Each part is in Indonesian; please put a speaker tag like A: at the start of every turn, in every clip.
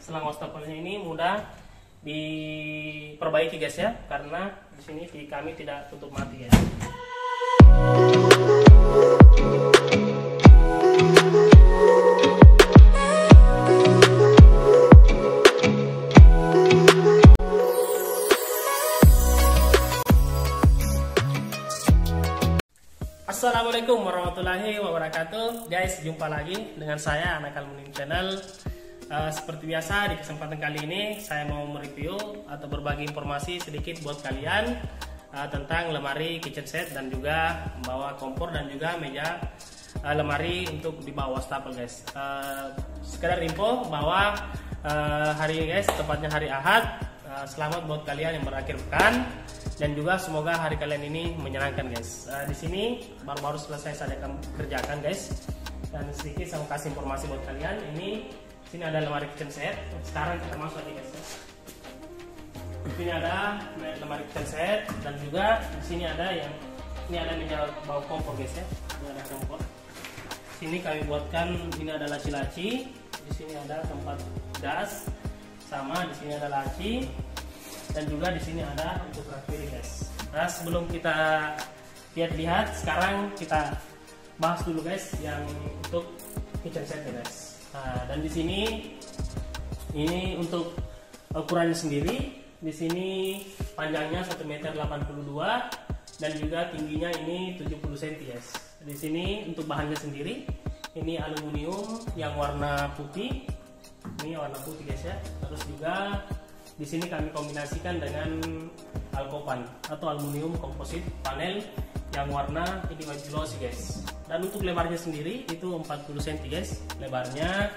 A: selang wastafelnya ini mudah diperbaiki guys ya. Karena di sini kami tidak tutup mati ya. Assalamualaikum warahmatullahi wabarakatuh. Guys, jumpa lagi dengan saya Anak Almunim Channel uh, Seperti biasa, di kesempatan kali ini Saya mau mereview atau berbagi informasi sedikit buat kalian uh, Tentang lemari kitchen set dan juga membawa kompor dan juga meja uh, lemari untuk dibawa wastafel guys uh, Sekedar info bahwa uh, hari ini guys, tepatnya hari Ahad uh, Selamat buat kalian yang berakhir pekan dan juga semoga hari kalian ini menyenangkan guys. Uh, di sini baru-baru selesai saya akan kerjakan guys. Dan sedikit saya kasih informasi buat kalian. Ini sini ada lemari kitchen set. Sekarang kita masuk. Ya. Di sini ada lemari kitchen set dan juga di sini ada yang ini ada meja bau kompor guys ya. Ini ada kompor. Sini kami buatkan ini ada laci-laci. Di sini ada tempat gas sama di sini ada laci dan juga di sini ada untuk rak guys. Nah sebelum kita lihat-lihat, sekarang kita bahas dulu guys yang untuk kitchen set ya guys. Nah, dan di sini ini untuk ukurannya sendiri. Di sini panjangnya 1 meter 82 dan juga tingginya ini 70 cm guys. Di sini untuk bahannya sendiri ini aluminium yang warna putih. Ini warna putih guys ya. Terus juga di sini kami kombinasikan dengan alkopan atau aluminium komposit panel yang warna ini baju glossy guys. Dan untuk lebarnya sendiri itu 40 cm guys lebarnya.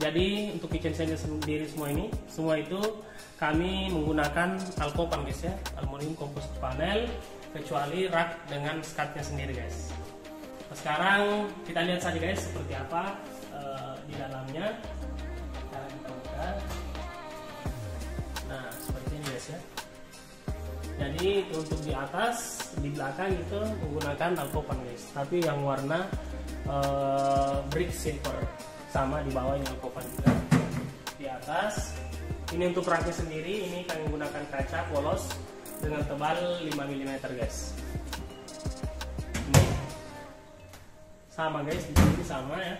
A: Jadi untuk kitchen set sendiri semua ini semua itu kami menggunakan alkopan guys ya, aluminium komposit panel kecuali rak dengan skatnya sendiri guys. Nah, sekarang kita lihat saja guys seperti apa uh, di dalamnya. Sekarang kita buka nah seperti ini guys ya jadi untuk di atas di belakang itu menggunakan alkopan guys tapi yang warna uh, brick silver. Sama di bawah ini alkopan juga di atas ini untuk raknya sendiri ini kami menggunakan kaca polos dengan tebal 5 mm guys. Ini. Sama guys di sini sama ya.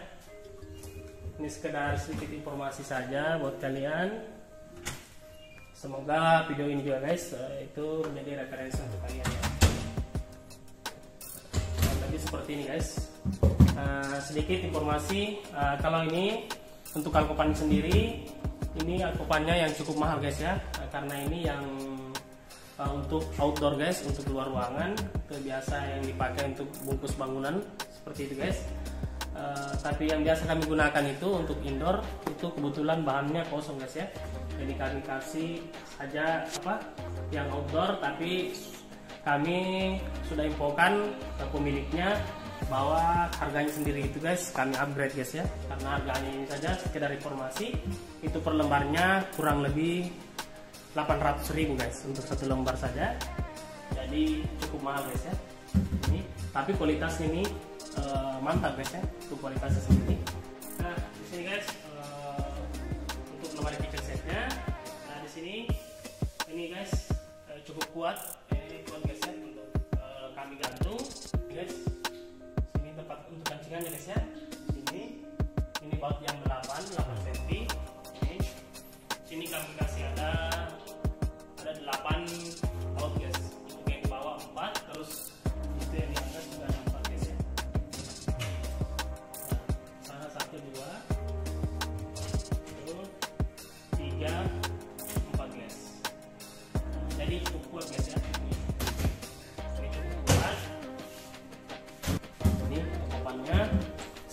A: Ini sekedar sedikit informasi saja buat kalian semoga video ini juga guys uh, itu menjadi referensi untuk kalian ya. Jadi seperti ini guys uh, sedikit informasi uh, kalau ini untuk alkopan sendiri ini alkopannya yang cukup mahal guys ya uh, karena ini yang uh, untuk outdoor guys untuk luar ruangan itu biasa yang dipakai untuk bungkus bangunan seperti itu guys. Uh, tapi yang biasa kami gunakan itu untuk indoor itu kebetulan bahannya kosong guys ya jadi kami kasih saja apa yang outdoor tapi kami sudah infokan ke pemiliknya bahwa harganya sendiri itu guys kami upgrade guys ya. Karena harganya ini saja sekedar informasi itu per lembarnya kurang lebih 800 ribu guys untuk satu lembar saja. Jadi cukup mahal guys ya. Ini tapi kualitasnya ini uh, mantap guys ya untuk kualitasnya sendiri nah di sini guys sini. Ini guys uh, cukup kuat ini kuat guys ya untuk uh, kami gantung guys. Sini tempat untuk kancingannya guys ya. Sini ini baut yang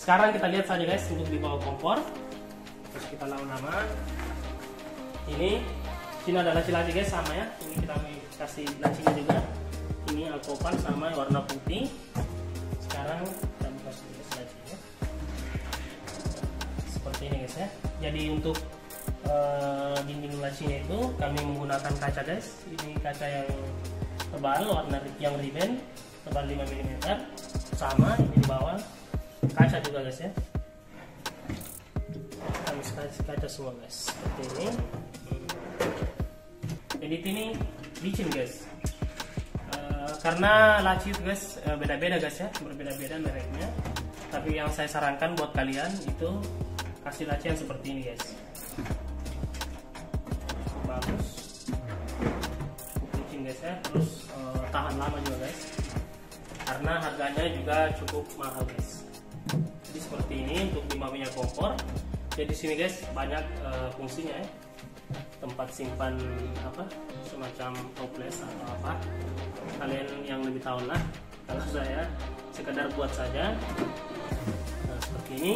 A: sekarang kita lihat saja guys untuk di bawah kompor. Terus kita lawan nama. Ini sini ada laci-laci guys sama ya. Ini kita kasih lacinya juga. Ini alkopan sama warna putih. Sekarang kita kasih lacinya seperti ini guys ya. Jadi untuk uh, dinding lacinya itu kami menggunakan kaca guys. Ini kaca yang tebal warna yang ribbon tebal 5 mm sama ini di bawah kaca juga guys ya. Kami kasih kaca semua guys. Seperti ini. Edit ini licin guys. Uh, karena laci itu guys uh, beda-beda guys ya. Berbeda-beda mereknya. Tapi yang saya sarankan buat kalian itu kasih laci yang seperti ini guys. Bagus. Licin guys ya. Terus uh, tahan lama juga guys. Karena harganya juga cukup mahal guys. jadi seperti ini untuk dimaminya kompor. Jadi sini guys banyak uh, fungsinya ya. Tempat simpan apa semacam toples atau apa. Kalian yang lebih tahu lah. Kalau saya sekedar buat saja. Nah, seperti ini.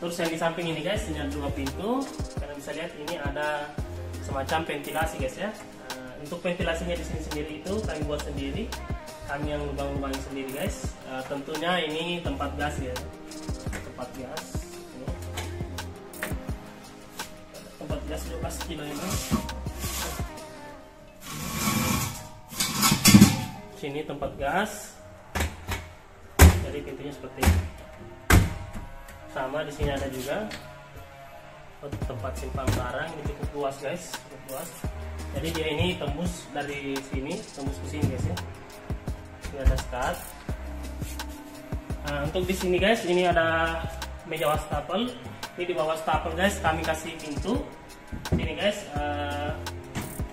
A: Terus yang di samping ini guys ini ada dua pintu. Kalian bisa lihat ini ada semacam ventilasi guys ya. Nah, untuk ventilasinya di sini sendiri itu kami buat sendiri. Kami yang lubang-lubang sendiri guys. Uh, tentunya ini tempat gas ya tempat gas ini. tempat gas 12 kilo ini. Sini tempat gas. Jadi pintunya seperti ini. Sama di sini ada juga. Tempat simpan barang ini cukup luas guys. Cukup luas. Jadi dia ini tembus dari sini tembus ke sini guys ya. Ini ada start nah, untuk di sini guys ini ada meja wastafel ini di bawah wastafel guys kami kasih pintu. Sini guys uh,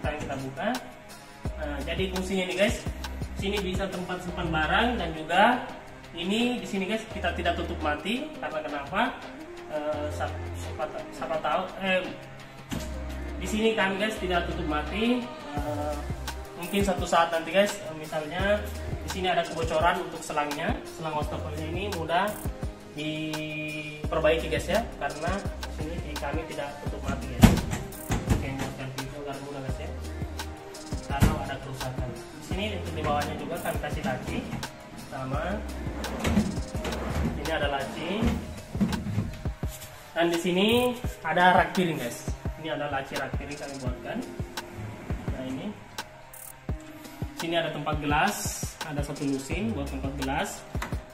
A: kita buka. Nah, jadi fungsinya ini guys sini bisa tempat simpan barang dan juga ini di sini guys kita tidak tutup mati. Karena kenapa? Uh, siapa, siapa tahu eh, di sini kami guys tidak tutup mati. Uh, mungkin satu saat nanti guys. Misalnya di sini ada kebocoran untuk selangnya. Selang wastafelnya ini mudah diperbaiki guys ya. Karena sini di kami tidak tutup mati guys. Oke buatkan pintu agar mudah guys ya. Kalau ada kerusakan. Di sini untuk di bawahnya juga kami kasih laci sama ini ada laci. Dan di sini ada rak piring guys. Ini ada laci rak piring kami buatkan sini ada tempat gelas ada satu lusin buat tempat gelas.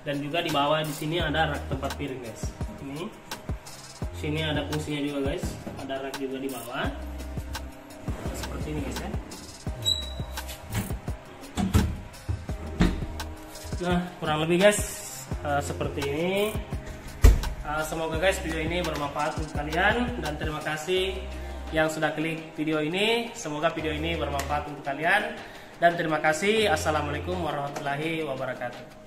A: Dan juga di bawah di sini ada rak tempat piring guys. Ini. Sini ada fungsinya juga guys. Ada rak juga di bawah. Seperti ini guys ya. Nah kurang lebih guys uh, seperti ini. Uh, semoga guys video ini bermanfaat untuk kalian. Dan terima kasih yang sudah klik video ini. Semoga video ini bermanfaat untuk kalian dan terima kasih. Assalamualaikum warahmatullahi wabarakatuh.